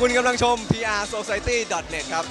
คุณกำลังชม PR Society net ครับ